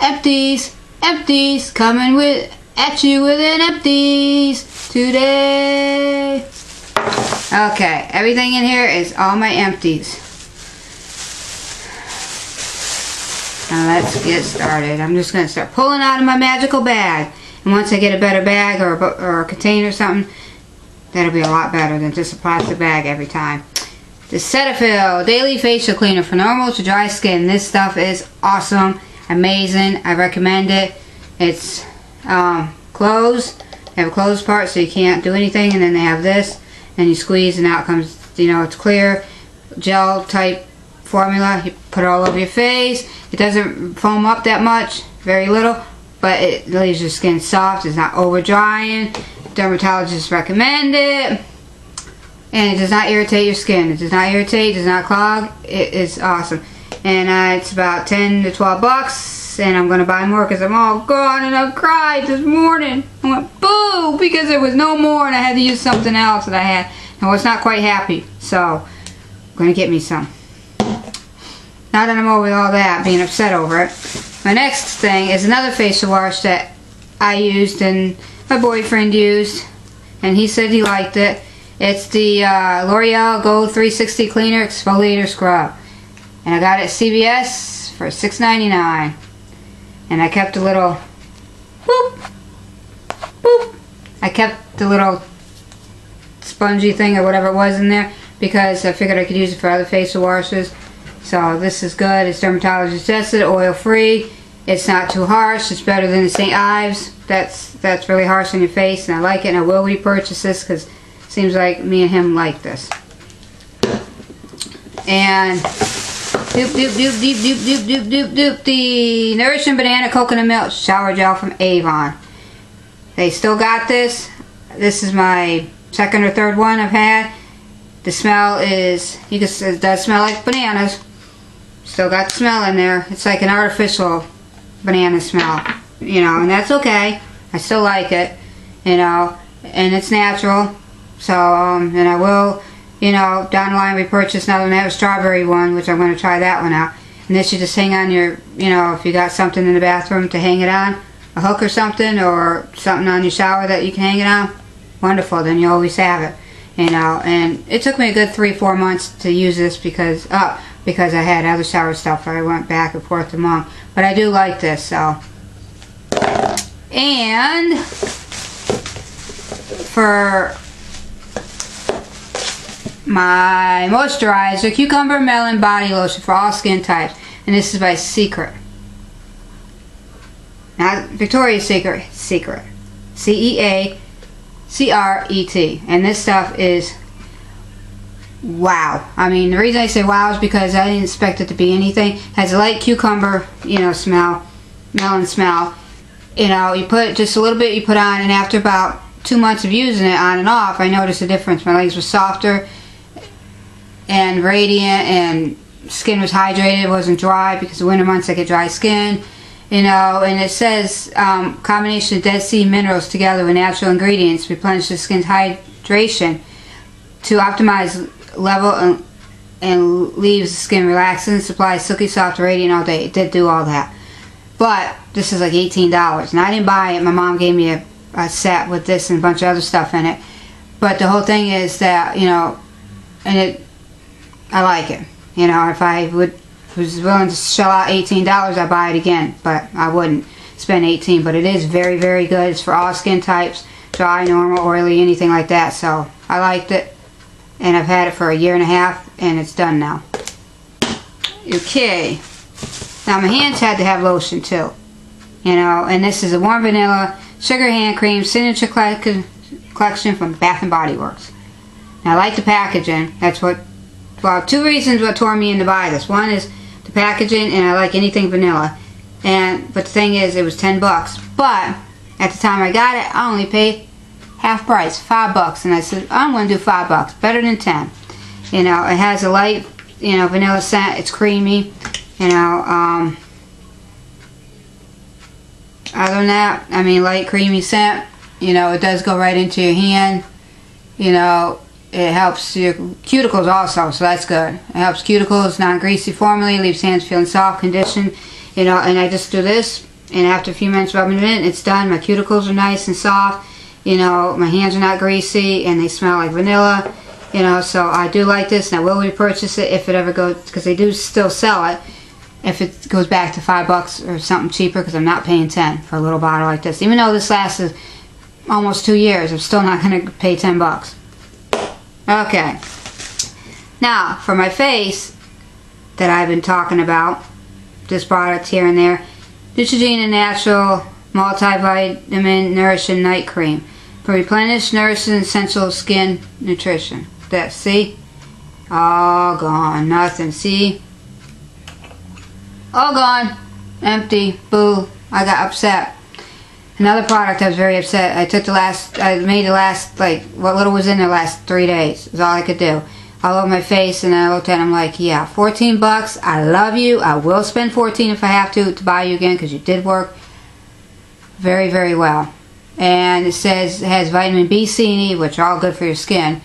empties, empties, coming with at you with an empties today. Okay, everything in here is all my empties. Now let's get started. I'm just going to start pulling out of my magical bag. And once I get a better bag or a, or a container or something, that'll be a lot better than just a plastic bag every time. The Cetaphil Daily Facial Cleaner for normal to dry skin. This stuff is awesome, amazing. I recommend it. It's um, closed. They have a closed part so you can't do anything. And then they have this. And you squeeze and out comes, you know, it's clear. Gel type formula. You put it all over your face. It doesn't foam up that much. Very little. But it leaves your skin soft. It's not over drying. Dermatologists recommend it and it does not irritate your skin. It does not irritate, it does not clog. It is awesome. And uh, it's about 10 to 12 bucks, and I'm to buy more because I'm all gone, and I cried this morning. I went, boo, because there was no more, and I had to use something else that I had. I was not quite happy, so I'm to get me some. Now that I'm over all that, being upset over it, my next thing is another facial wash that I used and my boyfriend used, and he said he liked it. It's the uh, L'Oreal Go 360 Cleaner Exfoliator Scrub. And I got it at CVS for $6.99. And I kept a little whoop, whoop. I kept the little spongy thing or whatever it was in there because I figured I could use it for other facial washes. So this is good. It's dermatologist tested, oil free. It's not too harsh. It's better than the St. Ives. That's that's really harsh on your face, and I like it. And I will repurchase this because Seems like me and him like this. And doop doop doop doop doop doop doop doop doop the Nourishing Banana Coconut Milk Shower Gel from Avon. They still got this. This is my second or third one I've had. The smell is, you can it does smell like bananas. Still got the smell in there. It's like an artificial banana smell, you know, and that's okay. I still like it, you know, and it's natural. So, um, and I will, you know, down the line we purchased another one. strawberry one, which I'm going to try that one out. And this you just hang on your, you know, if you got something in the bathroom to hang it on, a hook or something, or something on your shower that you can hang it on, wonderful, then you always have it. You know, and it took me a good three, four months to use this because, uh, because I had other shower stuff. I went back and forth among. But I do like this, so. And for my moisturizer, Cucumber Melon Body Lotion for all skin types. And this is by Seacret. Not Victoria's Secret, Seacret. C-E-A-C-R-E-T. And this stuff is wow. I mean, the reason I say wow is because I didn't expect it to be anything. It has a light cucumber, you know, smell, melon smell. You know, you put just a little bit you put on, and after about two months of using it on and off, I noticed a difference. My legs were softer and radiant and skin was hydrated, it wasn't dry because the winter months I get dry skin. You know, and it says um, combination of Dead Sea minerals together with natural ingredients replenish the skin's hydration to optimize level and, and leaves the skin relaxing, supplies silky soft radiant all day. It did do all that. But this is like $18. And I didn't buy it. My mom gave me a, a set with this and a bunch of other stuff in it. But the whole thing is that, you know, and it I like it. You know, if I would was willing to shell out $18, I'd buy it again. But I wouldn't spend 18 But it is very, very good. It's for all skin types. Dry, normal, oily, anything like that. So I liked it. And I've had it for a year and a half. And it's done now. Okay. Now my hands had to have lotion too. You know, and this is a warm vanilla sugar hand cream signature collection from Bath and Body Works. Now I like the packaging. That's what well, two reasons what tore me into buy this. One is the packaging, and I like anything vanilla. And but the thing is, it was ten bucks. But at the time I got it, I only paid half price, five bucks. And I said, I'm going to do five bucks, better than ten. You know, it has a light, you know, vanilla scent. It's creamy. You know, um, other than that, I mean, light creamy scent. You know, it does go right into your hand. You know, it helps your cuticles also, so that's good. It helps cuticles, non-greasy formally, leaves hands feeling soft, conditioned. you know, and I just do this, and after a few minutes rubbing it in, it's done. My cuticles are nice and soft. You know, my hands are not greasy, and they smell like vanilla. You know, so I do like this, and I will repurchase it if it ever goes, because they do still sell it. If it goes back to five bucks or something cheaper, because I'm not paying ten for a little bottle like this. Even though this lasted almost two years, I'm still not going to pay ten bucks. Okay. Now, for my face that I've been talking about, this product here and there, Neutrogena Natural Multivitamin Nourishing Night Cream for replenish, nourishing, essential skin nutrition. That see, all gone, nothing. See, all gone, empty. Boo! I got upset. Another product I was very upset. I took the last, I made the last like what little was in the last three days. Is all I could do all over my face and I looked at him like, yeah, 14 bucks. I love you. I will spend 14 if I have to to buy you again because you did work very, very well. And it says it has vitamin B, C, and E, which are all good for your skin,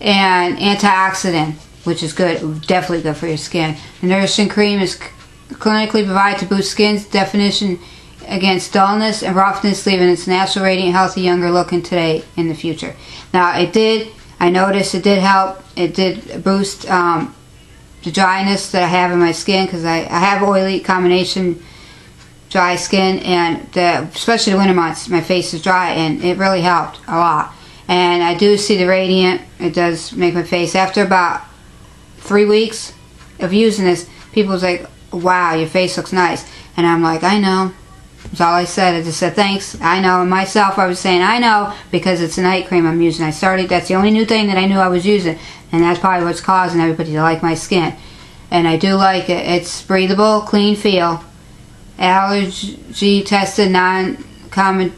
and antioxidant, which is good, definitely good for your skin. The nourishing cream is clinically provided to boost skin's definition against dullness and roughness, leaving its natural, radiant, healthy, younger looking today in the future. Now, it did I noticed it did help. It did boost um, the dryness that I have in my skin because I, I have oily combination dry skin and the, especially the winter months my face is dry and it really helped a lot and I do see the radiant it does make my face after about three weeks of using this people's like wow your face looks nice and I'm like I know that's all I said. I just said thanks. I know. And myself, I was saying I know because it's a night cream I'm using. I started. That's the only new thing that I knew I was using, and that's probably what's causing everybody to like my skin. And I do like it. It's breathable, clean feel, allergy tested, non-common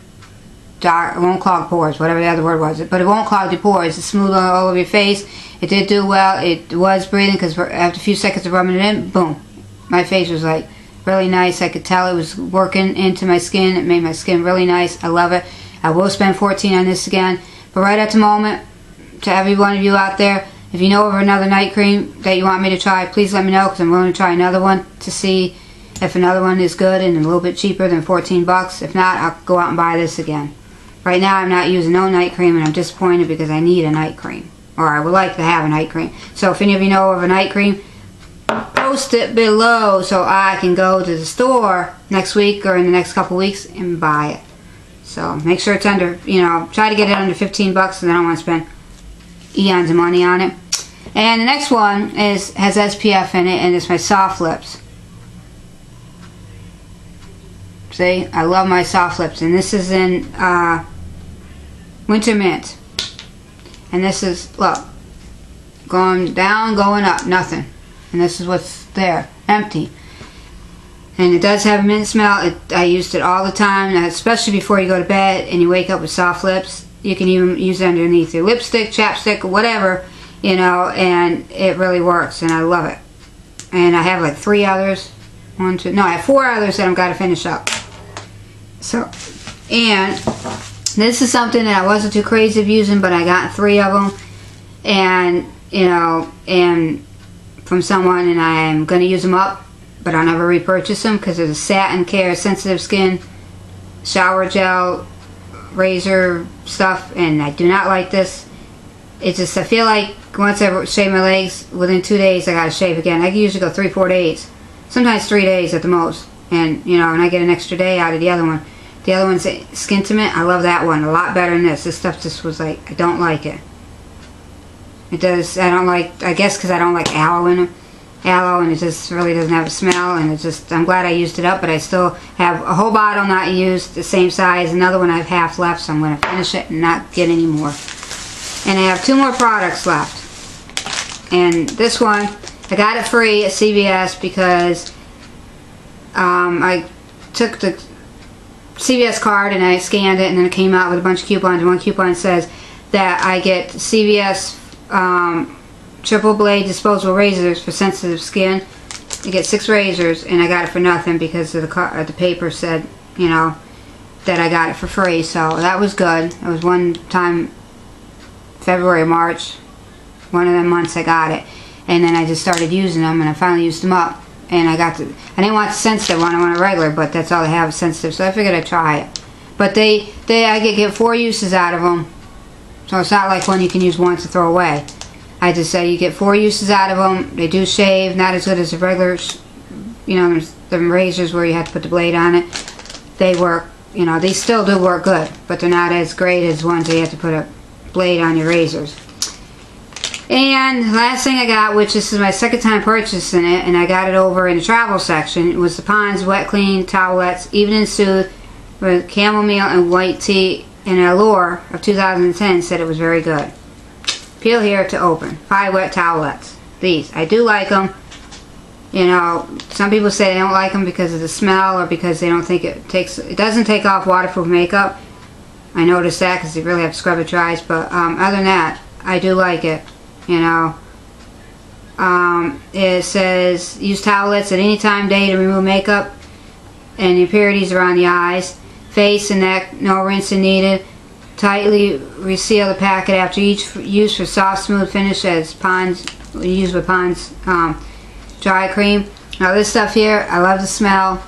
dark. It won't clog pores, whatever the other word was. But it won't clog the pores. It's smooth all over your face. It did do well. It was breathing because after a few seconds of rubbing it in, boom, my face was like really nice. I could tell it was working into my skin. It made my skin really nice. I love it. I will spend 14 on this again. But right at the moment, to every one of you out there, if you know of another night cream that you want me to try, please let me know because I'm willing to try another one to see if another one is good and a little bit cheaper than 14 bucks. If not, I'll go out and buy this again. Right now, I'm not using no night cream and I'm disappointed because I need a night cream. Or I would like to have a night cream. So if any of you know of a night cream, post it below so I can go to the store next week or in the next couple weeks and buy it. So make sure it's under, you know, try to get it under 15 bucks and I don't want to spend eons of money on it. And the next one is has SPF in it and it's my soft lips. See, I love my soft lips and this is in uh, Winter Mint. And this is, look, going down, going up, nothing and this is what's there empty. And it does have a mint smell. It, I used it all the time especially before you go to bed and you wake up with soft lips. You can even use it underneath your lipstick chapstick whatever you know and it really works and I love it. And I have like three others. One two no I have four others that I've got to finish up. So and this is something that I wasn't too crazy of using but I got three of them and you know and from someone and I'm going to use them up, but I'll never repurchase them because it's a satin care, sensitive skin, shower gel, razor stuff, and I do not like this. It's just, I feel like once I shave my legs, within two days I gotta shave again. I usually go three, four days. Sometimes three days at the most. And, you know, and I get an extra day out of the other one. The other one's Skintimate. I love that one a lot better than this. This stuff just was like, I don't like it. It does, I don't like, I guess because I don't like aloe in it. Aloe and it just really doesn't have a smell and it just, I'm glad I used it up but I still have a whole bottle not used, the same size, another one I have half left so I'm going to finish it and not get any more. And I have two more products left. And this one, I got it free at CVS because um, I took the CVS card and I scanned it and then it came out with a bunch of coupons and one coupon says that I get CVS um, triple blade disposable razors for sensitive skin. You get six razors, and I got it for nothing because the the paper said, you know, that I got it for free. So that was good. It was one time, February, March, one of them months I got it, and then I just started using them, and I finally used them up. and I got the, I didn't want the sensitive one, I want a regular, but that's all they have, sensitive, so I figured I'd try it. But they, they, I could get four uses out of them, so it's not like one you can use once to throw away. I just say you get four uses out of them, they do shave, not as good as the regular, you know, the razors where you have to put the blade on it. They work, you know, they still do work good, but they're not as great as ones you have to put a blade on your razors. And last thing I got, which this is my second time purchasing it, and I got it over in the travel section, was the Pond's Wet Clean Towelettes Evening Soothe with chamomile and white tea and Allure of 2010 said it was very good. Peel here to open. Five wet towelettes. These. I do like them. You know, some people say they don't like them because of the smell or because they don't think it takes, it doesn't take off waterproof makeup. I noticed that because you really have to scrub it dry. But um, other than that, I do like it you know. Um, it says use towelettes at any time day to remove makeup and impurities around the eyes, face and neck, no rinsing needed. Tightly reseal the packet after each use for soft, smooth finish as Pond's, used with Pond's um, dry cream. Now this stuff here, I love the smell.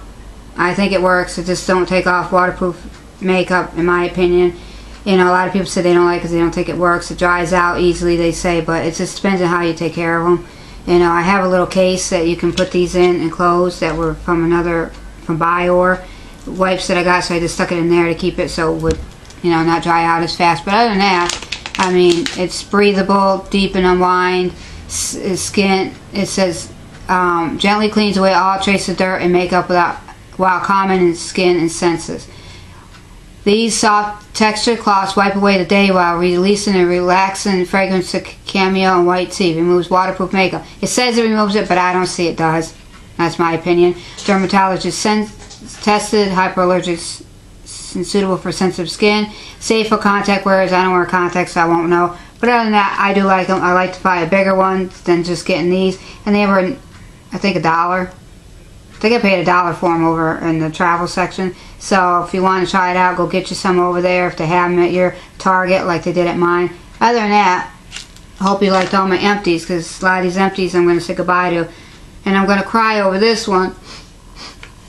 I think it works. It just don't take off waterproof makeup in my opinion you know, a lot of people say they don't like it because they don't think it works. It dries out easily, they say, but it just depends on how you take care of them. You know, I have a little case that you can put these in and close that were from another, from Biore wipes that I got, so I just stuck it in there to keep it so it would, you know, not dry out as fast. But other than that, I mean, it's breathable, deep and unwind, skin, it says, um, gently cleans away all traces of dirt and makeup without, while calming skin and senses. These soft textured cloths wipe away the day while releasing a relaxing fragrance of chamomile and white tea. Removes waterproof makeup. It says it removes it, but I don't see it does. That's my opinion. Dermatologist tested, hyperallergic and suitable for sensitive skin. Safe for contact wearers. I don't wear contacts, so I won't know. But other than that, I do like them. I like to buy a bigger one than just getting these. And they were, I think, a dollar. I think I paid a dollar for them over in the travel section. So if you want to try it out, go get you some over there if they have them at your Target like they did at mine. Other than that, I hope you liked all my empties because a lot of these empties I'm going to say goodbye to. And I'm going to cry over this one.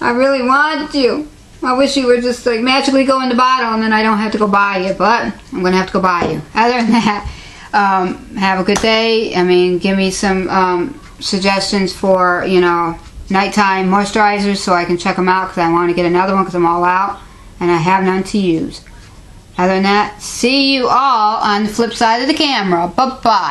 I really want to. I wish you would just like magically go in the bottle and then I don't have to go buy you. But I'm going to have to go buy you. Other than that, um, have a good day. I mean, give me some um, suggestions for, you know, nighttime moisturizers so I can check them out because I want to get another one because I'm all out and I have none to use. Other than that, see you all on the flip side of the camera. Bye-bye.